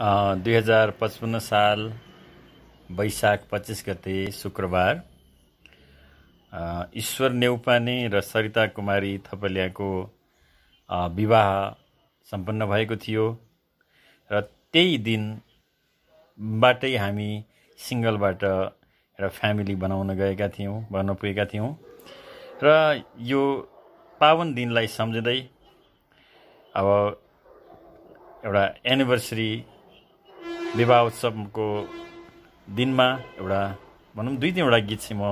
दुई हजार पचपन्न साल वैशाख पच्चिस गते शुक्रबार। ईश्वर नेउपाने र सरिता कुमारी थपलियाको विवाह सम्पन्न भएको थियो र त्यही दिनबाटै हामी सिङ्गलबाट एउटा फ्यामिली बनाउन गएका थियौँ बनाउन पुगेका थियौँ। र यो पावन दिनलाई सम्झँदै अब एउटा एनिभर्सरी विवाह उत्सवको दिनमा एउटा भनौँ दुई तिनवटा गीत चाहिँ म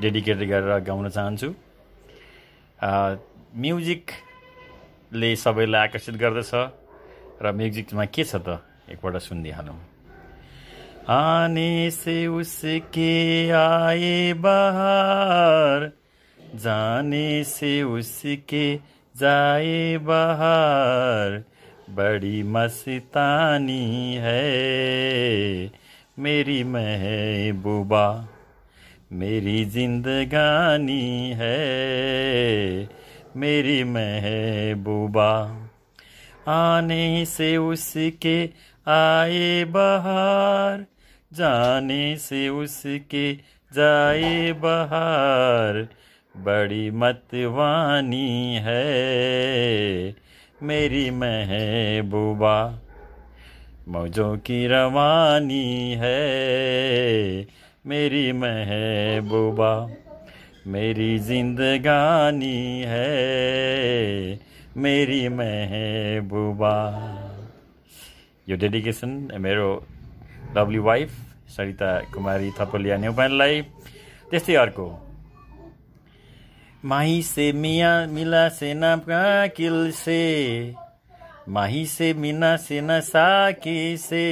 डेडिकेट गरेर गाउन चाहन्छु। म्युजिकले सबैलाई आकर्षित गर्दछ र म्युजिकमा के छ त एकपल्ट सुनिदिइहालौँ। आने से उसके आए बहार जाने से उसके जाए बहार बड़ी मस्तानी है। मेरी महबूबा, मेरी जिंदगानी है। मेरी महबूबा, आने से उसके आए बहार, जाने से उसके जाए बहार, बड़ी मतवानी है। मेरी महबूबा, मौजों की रवानी है। मेरी महबूबा, मेरी जिंदगानी है। मेरी महबूबा। यो डेडिकेसन मेरो लभली वाइफ सरिता कुमारी थपलिया नेउपानेलाई त्यस्तै अर्को माही से मिया मिला से ना किल से। माही से मीना से न साकी से,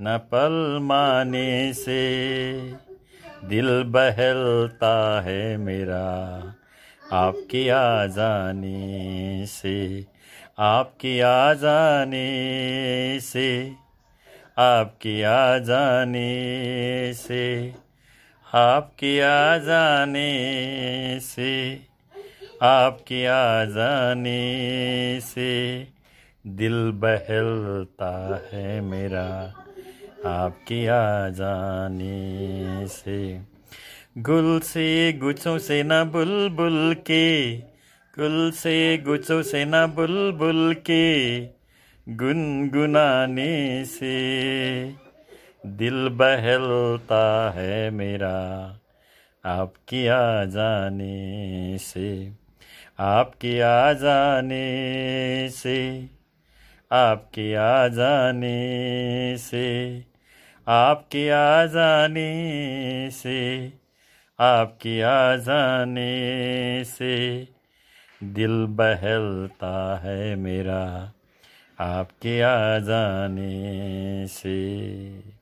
न पल माने से। दिल बहलता है मेरा आपके आ जाने से, आपके आ जाने से, आपके आ जाने से। आपके आ जाने से, आपके आ जाने से दिल बहलता है मेरा, आपके आ जाने से। गुल से गुच्छों से न बुलबुल के, गुल से गुच्छों से न बुलबुल के गुनगुनाने से। दिल बहलता है मेरा आपके आ जाने से, आपके आ जाने से, आपके आ जाने से, आपके आ जाने से, आपके आ जाने से दिल बहलता है मेरा आपके आ जाने से।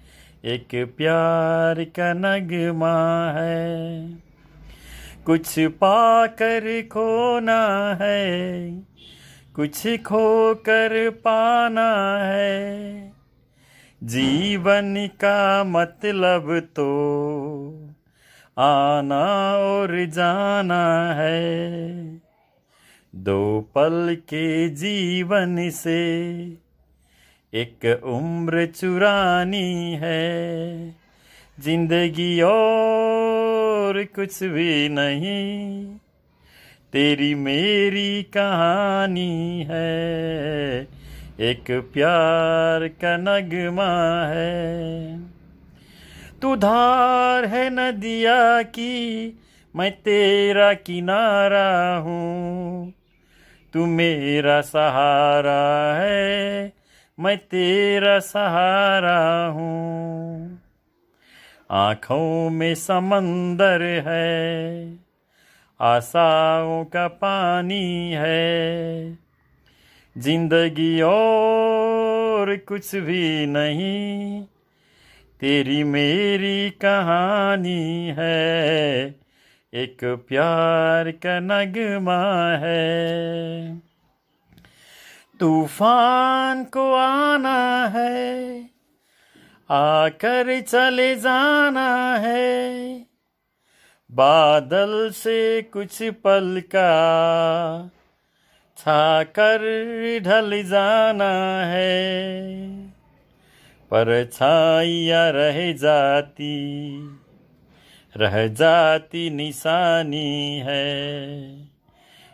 एक प्यार का नगमा है। कुछ पाकर खोना है, कुछ खोकर पाना है। जीवन का मतलब तो आना और जाना है। दो पल के जीवन से एक उम्र चुरानी है। ज़िंदगी और कुछ भी नहीं। तेरी मेरी कहानी है। एक प्यार का नगमा है। तू धार है नदिया की, मैं तेरा किनारा हूँ। तू मेरा सहारा है। मैं तेरा सहारा हूँ। आँखों में समंदर है, आशाओं का पानी है। ज़िंदगी और कुछ भी नहीं, तेरी मेरी कहानी है। एक प्यार का नगमा है। तूफ़ान को आना है, आकर चले जाना है। बादल से कुछ पल का छाकर ढल जाना है पर छाइया रह जाती रह जाती निशानी है।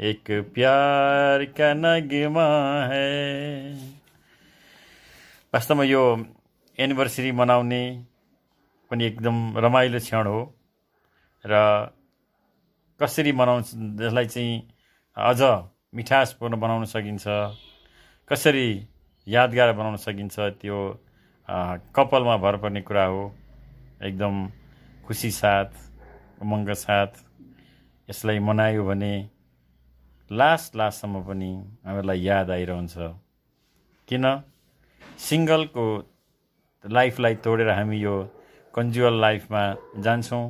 एक प्यार का नगमा है। वास्तवमा यो एनिभर्सरी मनाउने पनि एकदम रमाइलो क्षण हो। र कसरी बनाउँछ त्यसलाई चाहिँ अझ मिठासपूर्ण बनाउन सकिन्छ कसरी यादगार बनाउन सकिन्छ त्यो कपालमा भर पर्ने कुरा हो। एकदम खुसी साथ उमङ्ग साथ यसलाई मनायो भने लास्ट लास्टसम्म पनि हामीलाई याद आइरहन्छ। किन? सिङ्गलको लाइफलाई तोडेर हामी यो कन्जुअल लाइफमा जान्छौँ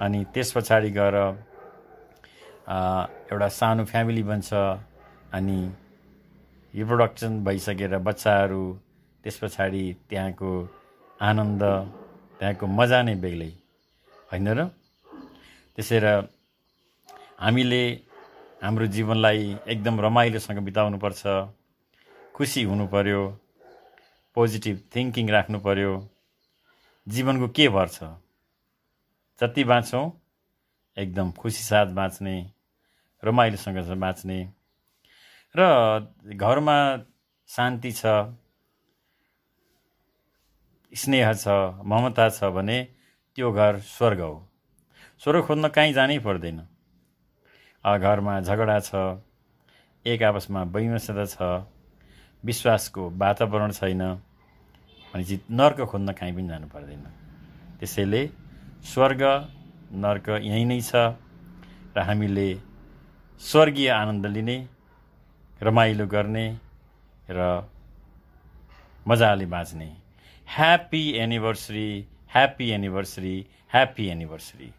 अनि त्यस पछाडि गएर एउटा सानो फ्यामिली बन्छ अनि रिप्रोडक्सन भइसकेर बच्चाहरू त्यस पछाडि त्यहाँको आनन्द त्यहाँको मजा नै बेग्लै। होइन र? त्यसै र हामीले हाम्रो जीवनलाई एकदम रमाइलोसँग बिताउनुपर्छ खुसी हुनु पऱ्यो पोजिटिभ थिङ्किङ राख्नु पऱ्यो जीवनको के भर छ? जति बाँच्छौँ एकदम खुसी साथ बाँच्ने रमाइलोसँग बाँच्ने। र घरमा शान्ति छ स्नेह छ ममता छ भने त्यो घर स्वर्ग हो। स्वर्ग खोज्न कहीँ जानै पर्दैन। घरमा झगडा छ एक आपसमा वैमस्यता छ विश्वासको वातावरण छैन भनेपछि नर्क खोज्न कहीँ पनि जानु पर्दैन। त्यसैले स्वर्ग नर्क यहीँ नै छ र हामीले स्वर्गीय आनन्द लिने रमाइलो गर्ने र मजाले बाँच्ने। Happy anniversary happy anniversary happy anniversary